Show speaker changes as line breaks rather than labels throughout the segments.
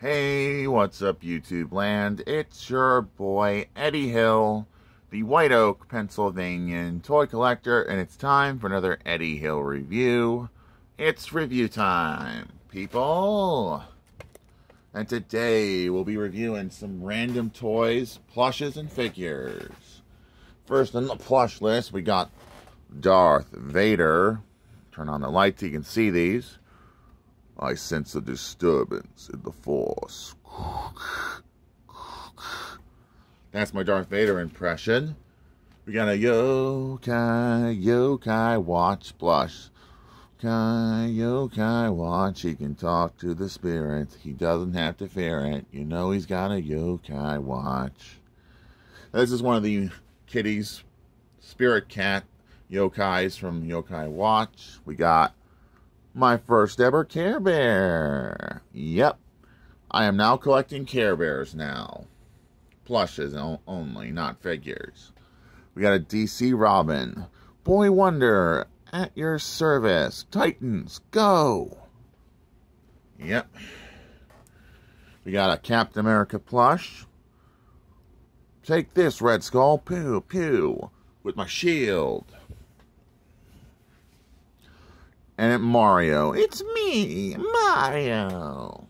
Hey, what's up, YouTube land? It's your boy, Eddie Hill, the White Oak, Pennsylvanian toy collector, and it's time for another Eddie Hill review. It's review time, people. And today we'll be reviewing some random toys, plushes, and figures. First on the plush list, we got Darth Vader. Turn on the light so you can see these. I sense a disturbance in the Force. That's my Darth Vader impression. We got a yokai, yokai watch blush. Yokai, yokai watch. He can talk to the spirits. He doesn't have to fear it. You know he's got a yokai watch. This is one of the kitties, spirit cat yokais from Yokai Watch. We got my first ever Care Bear. Yep. I am now collecting Care Bears now. Plushes only, not figures. We got a DC Robin. Boy Wonder, at your service. Titans, go! Yep. We got a Captain America plush. Take this, Red Skull. Pew, pew. With my shield. And Mario. It's me, Mario.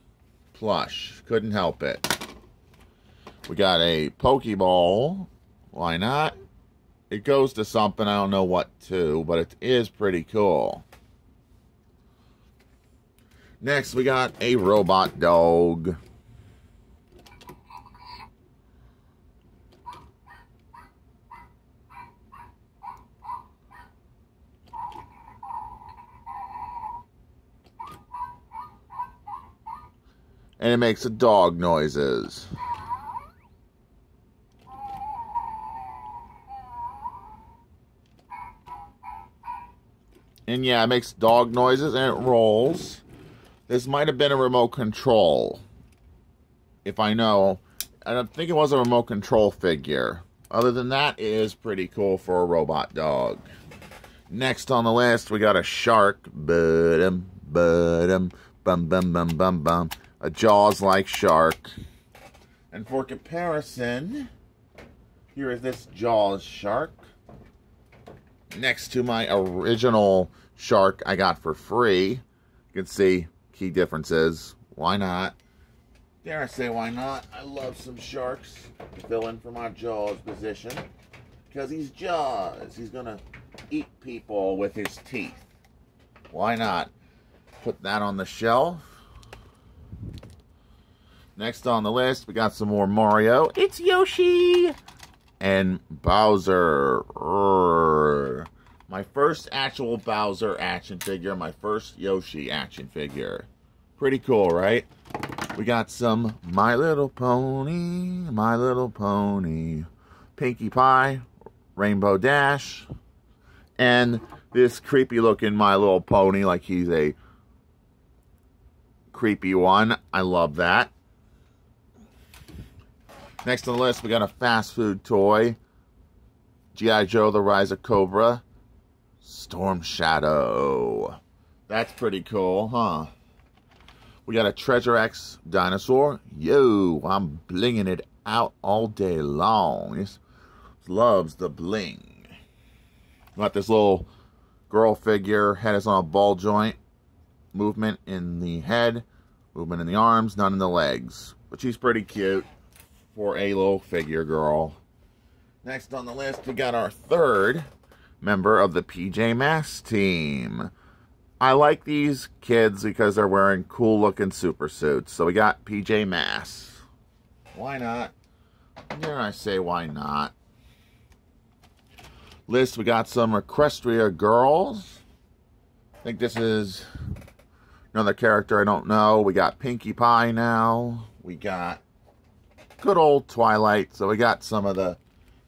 Plush. Couldn't help it. We got a Pokeball. Why not? It goes to something, I don't know what to, but it is pretty cool. Next, we got a robot dog. And it makes dog noises. And yeah, it makes dog noises and it rolls. This might have been a remote control. If I know. I don't think it was a remote control figure. Other than that, it is pretty cool for a robot dog. Next on the list, we got a shark. Ba-dum, ba-dum, bum, a Jaws-like shark. And for comparison, here is this Jaws shark next to my original shark I got for free. You can see key differences. Why not? Dare I say why not? I love some sharks to fill in for my Jaws position. Because he's Jaws. He's going to eat people with his teeth. Why not? Put that on the shelf. Next on the list, we got some more Mario. It's Yoshi! And Bowser. My first actual Bowser action figure. My first Yoshi action figure. Pretty cool, right? We got some My Little Pony. My Little Pony. Pinkie Pie. Rainbow Dash. And this creepy looking My Little Pony like he's a creepy one. I love that. Next on the list, we got a fast food toy. G.I. Joe, The Rise of Cobra. Storm Shadow. That's pretty cool, huh? We got a Treasure X dinosaur. Yo, I'm blinging it out all day long. This loves the bling. Got this little girl figure. Head is on a ball joint. Movement in the head. Movement in the arms, none in the legs. But she's pretty cute for a little figure girl. Next on the list, we got our third member of the PJ Masks team. I like these kids because they're wearing cool looking super suits. So we got PJ Masks. Why not? Dare I say why not? List, we got some Equestria girls. I think this is another character I don't know. We got Pinkie Pie now. We got good old Twilight. So we got some of the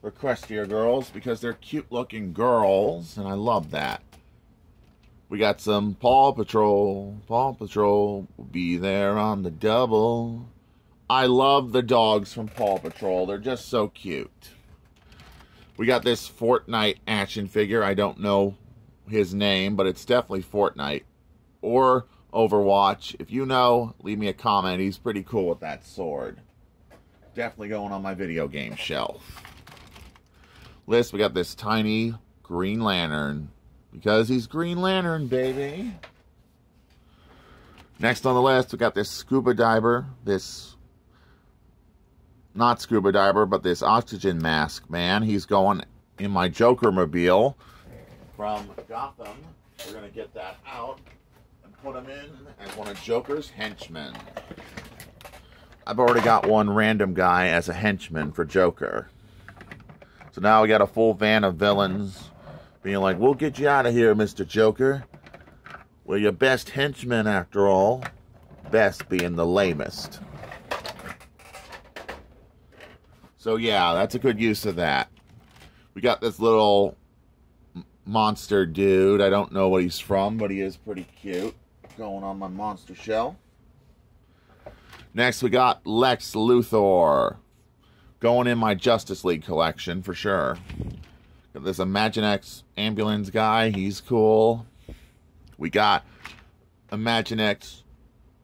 Equestria girls because they're cute looking girls, and I love that. We got some Paw Patrol. Paw Patrol will be there on the double. I love the dogs from Paw Patrol. They're just so cute. We got this Fortnite action figure. I don't know his name, but it's definitely Fortnite. Or Overwatch. If you know, leave me a comment. He's pretty cool with that sword. Definitely going on my video game shelf. List, we got this tiny Green Lantern. Because he's Green Lantern, baby. Next on the list, we got this scuba diver. This, not scuba diver, but this oxygen mask man. He's going in my Joker mobile from Gotham. We're going to get that out and put him in as one of Joker's henchmen. I've already got one random guy as a henchman for Joker. So now we got a full van of villains being like, we'll get you out of here, Mr. Joker. We're your best henchmen after all. Best being the lamest. So yeah, that's a good use of that. We got this little monster dude. I don't know what he's from, but he is pretty cute. Going on my monster shell. Next, we got Lex Luthor. Going in my Justice League collection for sure. Got this Imaginext ambulance guy. He's cool. We got Imaginext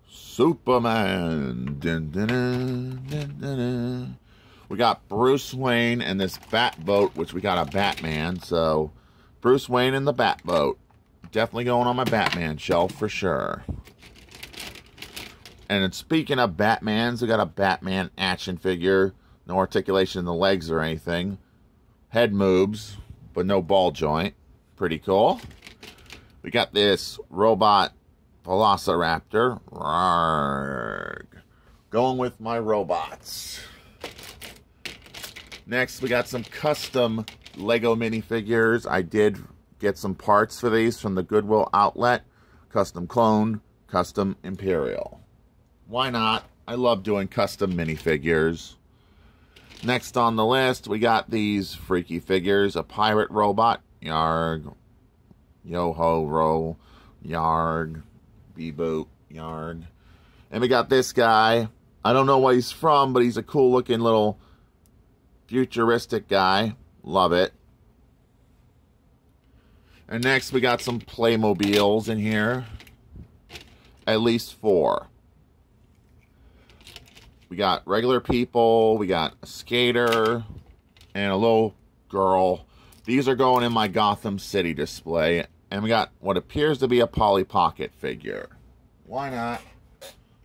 Superman. Dun, dun, dun, we got Bruce Wayne and this Batboat, which we got a Batman. So, Bruce Wayne and the Batboat. Definitely going on my Batman shelf for sure. And speaking of Batmans, we got a Batman action figure. No articulation in the legs or anything. Head moves, but no ball joint. Pretty cool. We got this robot Velociraptor. Rarg. Going with my robots. Next, we got some custom Lego minifigures. I did get some parts for these from the Goodwill outlet. Custom Clone, Custom Imperial. Why not? I love doing custom minifigures. Next on the list, we got these freaky figures. A pirate robot, Yarg. Yo-ho-ro, Yarg. Beboot, Yarg. And we got this guy. I don't know where he's from, but he's a cool looking little futuristic guy. Love it. And next we got some Playmobiles in here. At least four. We got regular people, we got a skater, and a little girl. These are going in my Gotham City display. And we got what appears to be a Polly Pocket figure. Why not?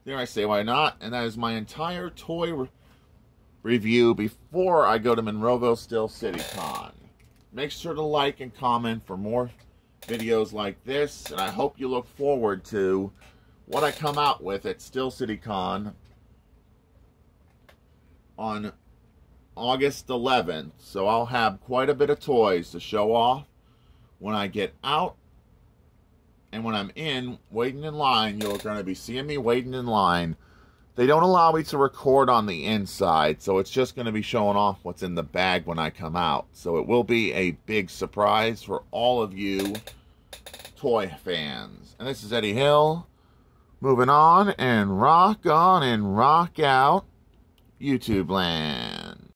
There I say why not. And that is my entire toy re review before I go to Monroeville Steel City Con. Make sure to like and comment for more videos like this. And I hope you look forward to what I come out with at Steel City Con on August 11th. So I'll have quite a bit of toys to show off when I get out. And when I'm in, waiting in line, you're going to be seeing me waiting in line. They don't allow me to record on the inside, so it's just going to be showing off what's in the bag when I come out. So it will be a big surprise for all of you toy fans. And this is Eddie Hill. Moving on and rock on and rock out. YouTube land.